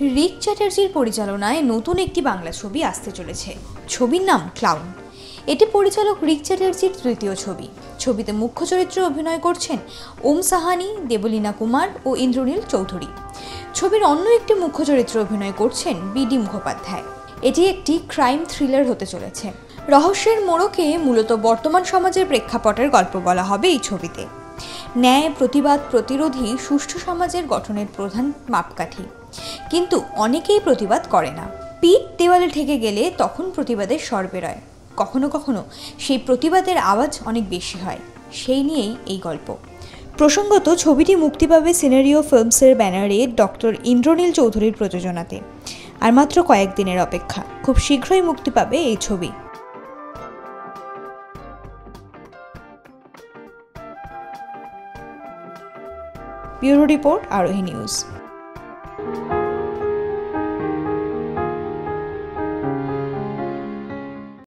রিক চ্যাটার্জির পরিচালনায় নতুন একটি বাংলা ছবি আসতে চলেছে। ছবির নাম ক্লাউন। এটি পরিচালক রিক চ্যাটার্জির তৃতীয় ছবি। ছবিতে মুখ্য চরিত্রে অভিনয় করছেন ওম সাহানি, দেবলীনা কুমার ও ইন্দ্রনীল চৌধুরী। ছবির অন্য একটি মুখ্য চরিত্রে অভিনয় করছেন বিডি মুখোপাধ্যায়। এটি একটি ক্রাইম থ্রিলার হতে চলেছে। রহস্যের মোড়কে মূলত বর্তমান সমাজের প্রেক্ষাপটের গল্প বলা হবে এই ছবিতে। ন্যায় প্রতিবাদ প্রতিরোধী সুষ্ঠু সমাজের গঠনের প্রধান মাপকাঠি। কিন্তু অনেকেই প্রতিবাদ করে না। পিঠ দেওয়ালে ঠেকে গেলে তখন প্রতিবাদের স্বর কখনো কখনো সেই প্রতিবাদের আওয়াজ অনেক বেশি হয়। সেই নিয়েই এই গল্প। প্রসঙ্গত ছবিটি মুক্তি পাবে সিনারিও ফিল্মসের ব্যানারে ডক্টর ইন্দ্রনীল চৌধুরীর প্রযোজনাতে। আর মাত্র কয়েকদিনের অপেক্ষা। খুব শীঘ্রই মুক্তি পাবে এই ছবি। Bureau report Arohi news.